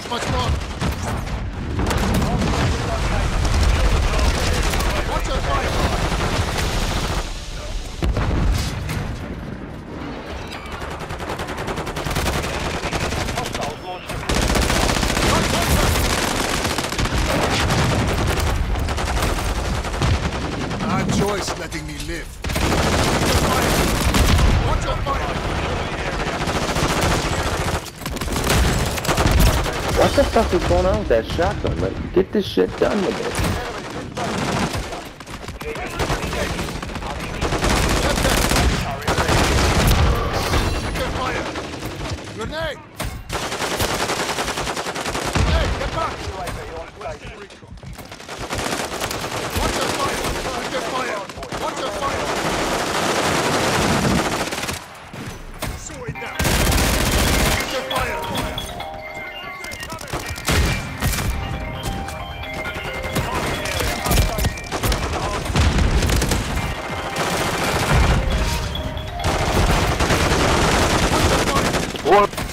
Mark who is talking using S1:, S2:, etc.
S1: take much more.
S2: Watch your fire!
S3: choice letting me live. The fuck is going on with that shotgun? Like, get this shit done with it. What?